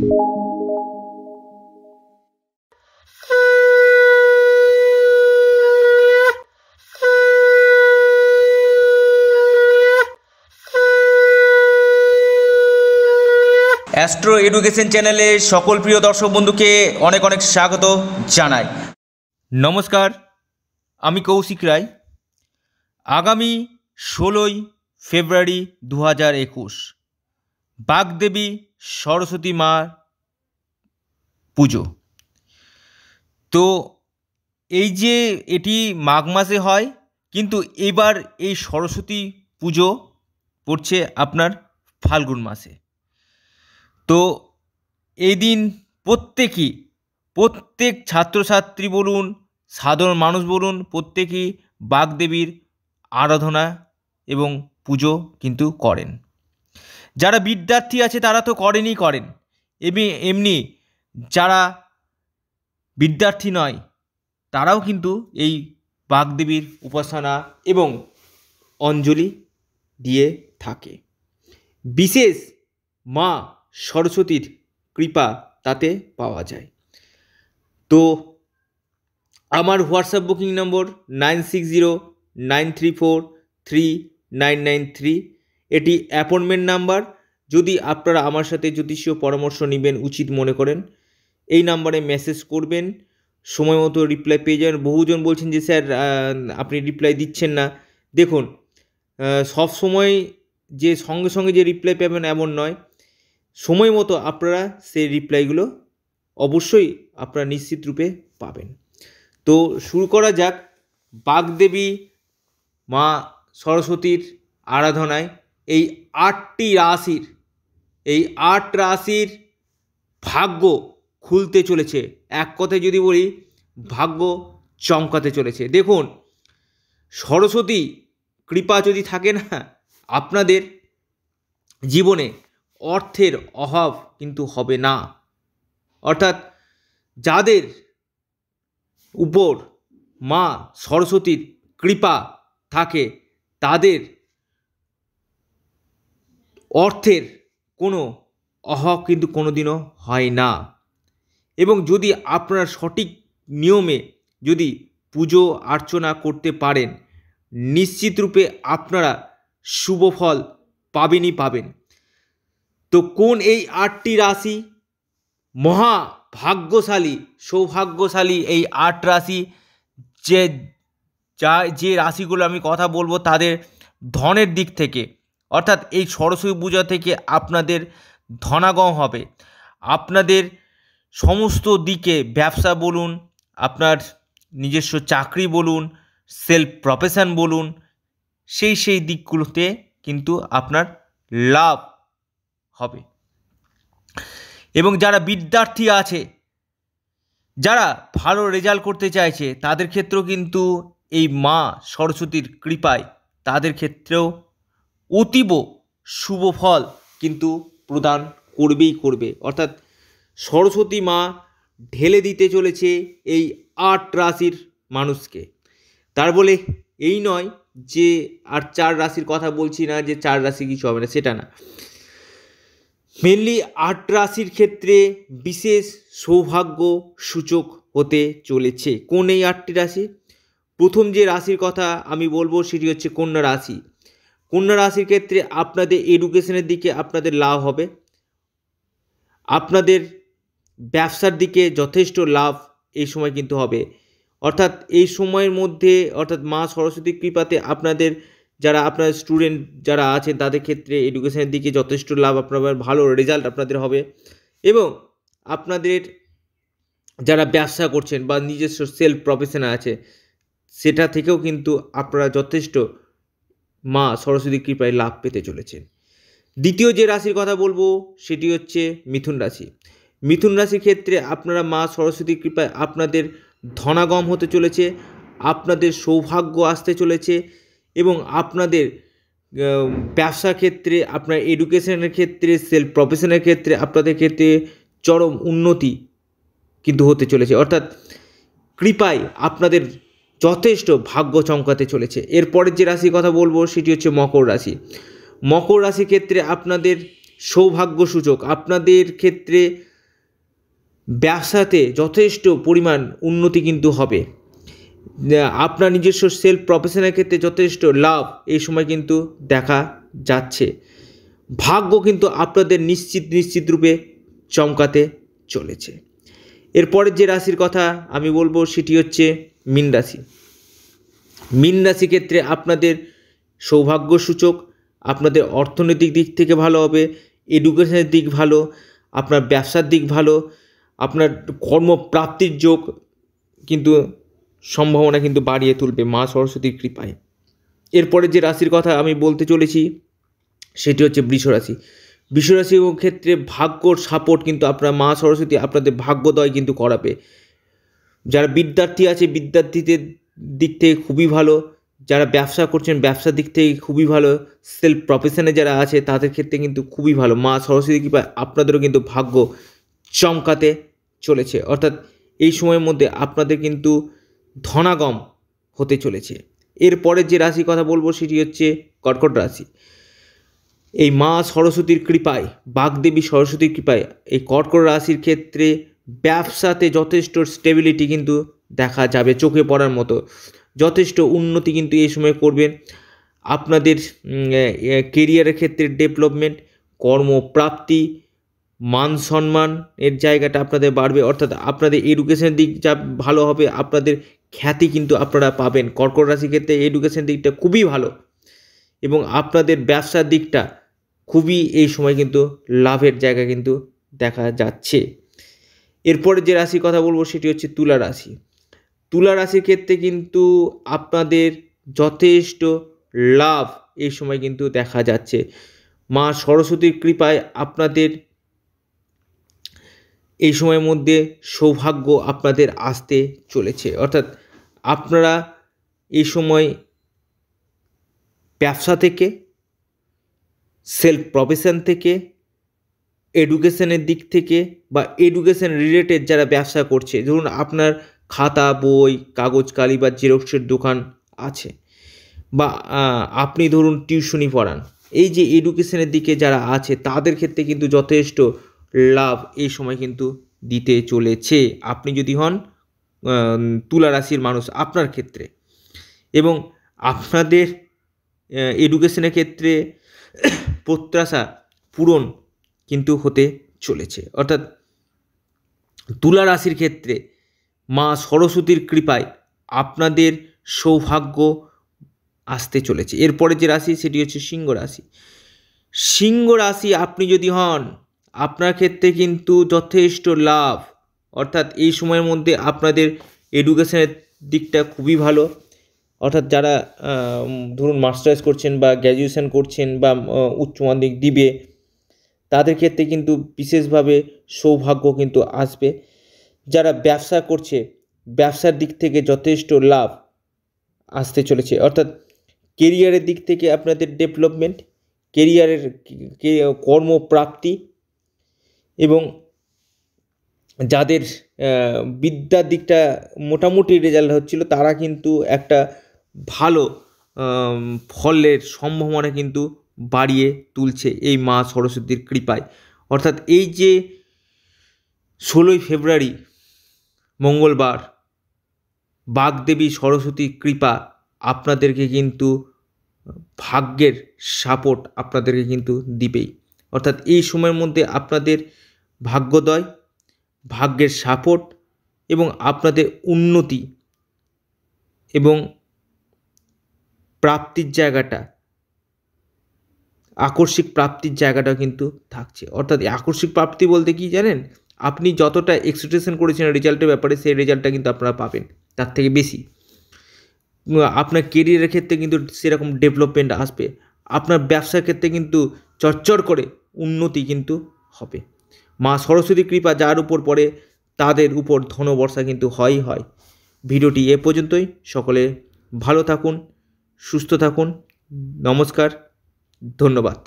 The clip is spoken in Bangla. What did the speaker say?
অ্যাস্ট্রো এডুকেশন চ্যানেলে সকল প্রিয় দর্শক বন্ধুকে অনেক অনেক স্বাগত জানাই। নমস্কার, আমি কৌশিক রায়। আগামী ষোলোই ফেব্রুয়ারি দু হাজার একুশ, বাগদেবী সরস্বতী মার পুজো। তো এই যে এটি মাঘ মাসে হয়, কিন্তু এবার এই সরস্বতী পুজো পড়ছে আপনার ফাল্গুন মাসে। তো এই দিন প্রত্যেকই, প্রত্যেক ছাত্রছাত্রী বলুন, সাধারণ মানুষ বলুন, প্রত্যেকেই বাগদেবীর আরাধনা এবং পুজো কিন্তু করেন। যারা বিদ্যার্থী আছে তারা তো করেনই করেন। এমনি এমনি যারা বিদ্যার্থী নয়, তারাও কিন্তু এই বাগদেবীর উপাসনা এবং অঞ্জলি দিয়ে থাকে। বিশেষ মা সরস্বতীর কৃপা তাতে পাওয়া যায়। তো আমার WhatsApp booking number nine six zero, nine three four, three nine nine three এটি অ্যাপয়েন্টমেন্ট নাম্বার। যদি আপনারা আমার সাথে জ্যোতিষীয় পরামর্শ নেবেন, উচিত মনে করেন। এই নাম্বারে মেসেজ করবেন, সময় মতো রিপ্লাই পেয়ে যাবেন। বহুজন বলছেন যে, স্যার আপনি রিপ্লাই দিচ্ছেন না। দেখুন সব সময় যে সঙ্গে সঙ্গে যে রিপ্লাই পাবেন এমন নয়। সময় মতো আপনারা সেই রিপ্লাইগুলো অবশ্যই আপনারা নিশ্চিত রূপে পাবেন। তো শুরু করা যাক বাগদেবী মা সরস্বতীর আরাধনায়। এই আটটি রাশির, এই আট রাশির ভাগ্য খুলতে চলেছে। এক কথায় যদি বলি, ভাগ্য চমকাতে চলেছে। দেখুন, সরস্বতী কৃপা যদি থাকে না, আপনাদের জীবনে অর্থের অভাব কিন্তু হবে না। অর্থাৎ যাদের উপর মা সরস্বতীর কৃপা থাকে, তাদের অর্থের কোনো অভাব কিন্তু কোনো দিনও হয় না। এবং যদি আপনারা সঠিক নিয়মে যদি পুজো অর্চনা করতে পারেন, নিশ্চিত রূপে আপনারা শুভ ফল পাবেনই পাবেন। তো কোন এই আটটি রাশি মহা ভাগ্যশালী সৌভাগ্যশালী এই আট রাশি যে, যা, যে রাশিগুলো আমি কথা বলব তাদের ধনের দিক থেকে অর্থাৎ এই সরস্বতী পূজা থেকে আপনাদের ধনাগম হবে। আপনাদের সমস্ত দিকে ব্যবসা বলুন, আপনার নিজস্ব চাকরি বলুন সেলফ প্রফেশন বলুন, সেই সেই দিকগুলোতে কিন্তু আপনার লাভ হবে। এবং যারা বিদ্যার্থী আছে, যারা ভালো রেজাল্ট করতে চাইছে, তাদের ক্ষেত্রেও কিন্তু এই মা সরস্বতীর কৃপায়, তাদের ক্ষেত্রেও অতীব শুভ ফল কিন্তু প্রদান করবেই করবে। অর্থাৎ সরস্বতী মা ঢেলে দিতে চলেছে এই আট রাশির মানুষকে। তার বলে এই নয় যে আর চার রাশির কথা বলছি না যে চার রাশি কিছু হবে না, সেটা না। মেনলি আট রাশির ক্ষেত্রে বিশেষ সৌভাগ্য সূচক হতে চলেছে। কোন এই আটটি রাশি? প্রথম যে রাশির কথা আমি বলব, সেটি হচ্ছে কন্যা রাশি। কন্যা রাশির ক্ষেত্রে আপনাদের এডুকেশনের দিকে আপনাদের লাভ হবে। আপনাদের ব্যবসার দিকে যথেষ্ট লাভ এই সময় কিন্তু হবে। অর্থাৎ এই সময়ের মধ্যে, অর্থাৎ মা সরস্বতী কৃপাতে আপনাদের যারা আপনার স্টুডেন্ট যারা আছেন, তাদের ক্ষেত্রে এডুকেশনের দিকে যথেষ্ট লাভ আপনার ভালো রেজাল্ট আপনাদের হবে। এবং আপনাদের যারা ব্যবসা করছেন বা নিজস্ব সেলফ প্রফেশন আছে, সেটা থেকেও কিন্তু আপনারা যথেষ্ট মা সরস্বতী কৃপায় লাভ পেতে চলেছেন। দ্বিতীয় যে রাশির কথা বলব, সেটি হচ্ছে মিথুন রাশি। মিথুন রাশির ক্ষেত্রে আপনারা মা সরস্বতী কৃপায় আপনাদের ধনাগম হতে চলেছে, আপনাদের সৌভাগ্য আসতে চলেছে এবং আপনাদের ব্যবসা ক্ষেত্রে, আপনার এডুকেশনের ক্ষেত্রে সেলফ প্রফেশনের ক্ষেত্রে আপনাদের ক্ষেত্রে চরম উন্নতি কিন্তু হতে চলেছে। অর্থাৎ কৃপায় আপনাদের যথেষ্ট ভাগ্য চমকাতে চলেছে। এরপরের যে রাশির কথা বলব, সেটি হচ্ছে মকর রাশি। মকর রাশি ক্ষেত্রে আপনাদের সৌভাগ্য সূচক আপনাদের ক্ষেত্রে ব্যবসাতে যথেষ্ট পরিমাণ উন্নতি কিন্তু হবে। আপনার নিজস্ব সেলফ প্রফেশনের ক্ষেত্রে যথেষ্ট লাভ এই সময় কিন্তু দেখা যাচ্ছে। ভাগ্য কিন্তু আপনাদের নিশ্চিত নিশ্চিত রূপে চমকাতে চলেছে। এরপরের যে রাশির কথা আমি বলব সেটি হচ্ছে মিন রাশি। মিন রাশি ক্ষেত্রে আপনাদের সৌভাগ্য সূচক আপনাদের অর্থনৈতিক দিক থেকে ভালো হবে এডুকেশনের দিক ভালো, আপনার ব্যবসার দিক ভালো, আপনার কর্মপ্রাপ্তির যোগ কিন্তু সম্ভাবনা কিন্তু বাড়িয়ে তুলবে মা সরস্বতীর কৃপায়। এরপরে যে রাশির কথা আমি বলতে চলেছি সেটি হচ্ছে বৃষরাশি। বৃষরাশির ক্ষেত্রে ভাগ্যর সাপোর্ট কিন্তু আপনার মা সরস্বতী আপনাদের ভাগ্যদয় কিন্তু করাবে। যারা বিদ্যার্থী আছে, বিদ্যার্থীদের দিক থেকে খুবই ভালো। যারা ব্যবসা করছেন, ব্যবসার দিক থেকে খুবই ভালো। সেলফ প্রফেশনে যারা আছে, তাদের ক্ষেত্রে কিন্তু খুবই ভালো। মা সরস্বতী কৃপা আপনাদেরও কিন্তু ভাগ্য চমকাতে চলেছে। অর্থাৎ এই সময়ের মধ্যে আপনাদের কিন্তু ধনাগম হতে চলেছে। এরপরে যে রাশি কথা বলব, সেটি হচ্ছে কর্কট রাশি। এই মা সরস্বতীর কৃপায়, বাগদেবী সরস্বতীর কৃপায়, এই কর্কট রাশির ক্ষেত্রে ব্যবসাতে যথেষ্ট স্টেবিলিটি কিন্তু দেখা যাবে চোখে পড়ার মতো। যথেষ্ট উন্নতি কিন্তু এই সময় করবেন। আপনাদের কেরিয়ারের ক্ষেত্রে ডেভেলপমেন্ট কর্মপ্রাপ্তি, মান সম্মান এর জায়গাটা আপনাদের বাড়বে। অর্থাৎ আপনাদের এডুকেশনের দিক যা ভালো হবে, আপনাদের খ্যাতি কিন্তু আপনারা পাবেন। কর্কট রাশি ক্ষেত্রে এডুকেশন দিকটা খুবই ভালো। এবং আপনাদের ব্যবসার দিকটা খুবই এই সময় কিন্তু লাভের জায়গা কিন্তু দেখা যাচ্ছে। এরপরে যে রাশির কথা বলব সেটি হচ্ছে তুলা রাশি। তুলা রাশির ক্ষেত্রে কিন্তু আপনাদের যথেষ্ট লাভ এই সময় কিন্তু দেখা যাচ্ছে। মা সরস্বতীর কৃপায় আপনাদের এই সময়ের মধ্যে সৌভাগ্য আপনাদের আসতে চলেছে। অর্থাৎ আপনারা এই সময় ব্যবসা থেকে সেলফ প্রফেশন থেকে এডুকেশনের দিক থেকে বা এডুকেশন রিলেটেড যারা ব্যবসা করছে, ধরুন আপনার খাতা, বই, কাগজ, কালি বা জেরক্সের দোকান আছে বা আপনি ধরুন টিউশনি পড়ান, এই যে এডুকেশনের দিকে যারা আছে তাদের ক্ষেত্রে কিন্তু যথেষ্ট লাভ এই সময় কিন্তু দিতে চলেছে। আপনি যদি হন তুলা রাশির মানুষ আপনার ক্ষেত্রে এবং আপনাদের এডুকেশনের ক্ষেত্রে প্রত্যাশা পূরণ কিন্তু হতে চলেছে। অর্থাৎ তুলা রাশির ক্ষেত্রে মা সরস্বতীর কৃপায় আপনাদের সৌভাগ্য আসতে চলেছে। এরপরে যে রাশি, সেটি হচ্ছে সিংহ রাশি। সিংহ রাশি, আপনি যদি হন, আপনার ক্ষেত্রে কিন্তু যথেষ্ট লাভ। অর্থাৎ এই সময়ের মধ্যে আপনাদের এডুকেশনের দিকটা খুবই ভালো। অর্থাৎ যারা ধরুন মাস্টার্স করছেন বা গ্র্যাজুয়েশন করছেন বা উচ্চ মাধ্যমিক দিবে, তাদের ক্ষেত্রে কিন্তু বিশেষভাবে সৌভাগ্য কিন্তু আসবে। যারা ব্যবসা করছে, ব্যবসার দিক থেকে যথেষ্ট লাভ আসতে চলেছে। অর্থাৎ কেরিয়ারের দিক থেকে আপনাদের ডেভেলপমেন্ট কেরিয়ারের কর্মপ্রাপ্তি এবং যাদের বিদ্যার দিকটা মোটামুটি রেজাল্ট হচ্ছিল, তারা কিন্তু একটা ভালো ফলের সম্ভাবনা কিন্তু বাড়িয়ে তুলছে এই মা সরস্বতীর কৃপায়। অর্থাৎ এই যে ষোলোই ফেব্রুয়ারি, মঙ্গলবার, বাগদেবী সরস্বতীর কৃপা আপনাদেরকে কিন্তু, ভাগ্যের সাপোর্ট আপনাদেরকে কিন্তু দিবেই। অর্থাৎ এই সময়ের মধ্যে আপনাদের ভাগ্যোদয়, ভাগ্যের সাপোর্ট এবং আপনাদের উন্নতি এবং প্রাপ্তির জায়গাটা, আকস্মিক প্রাপ্তির জায়গাটাও কিন্তু থাকছে। অর্থাৎ আকস্মিক প্রাপ্তি বলতে কি জানেন? আপনি যতটা এক্সপেকটেশন করেছেন রেজাল্টের ব্যাপারে, সেই রেজাল্টটা কিন্তু আপনারা পাবেন, তার থেকে বেশি। আপনার কেরিয়ারের ক্ষেত্রে কিন্তু সেরকম ডেভেলপমেন্ট আসবে। আপনার ব্যবসার ক্ষেত্রে কিন্তু চরচর করে উন্নতি কিন্তু হবে। মা সরস্বতী কৃপা যার উপর পড়ে, তাদের উপর ধনবর্ষা কিন্তু হয়ই হয়। ভিডিওটি এ পর্যন্তই। সকলে ভালো থাকুন। সুস্থ থাকুন নমস্কার ধন্যবাদ।